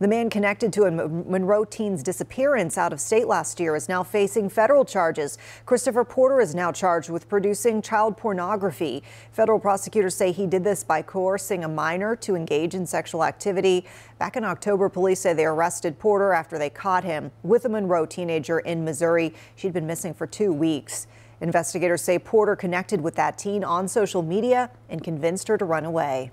The man connected to a Monroe teen's disappearance out of state last year is now facing federal charges. Christopher Porter is now charged with producing child pornography. Federal prosecutors say he did this by coercing a minor to engage in sexual activity. Back in October, police say they arrested Porter after they caught him with a Monroe teenager in Missouri. She'd been missing for two weeks. Investigators say Porter connected with that teen on social media and convinced her to run away.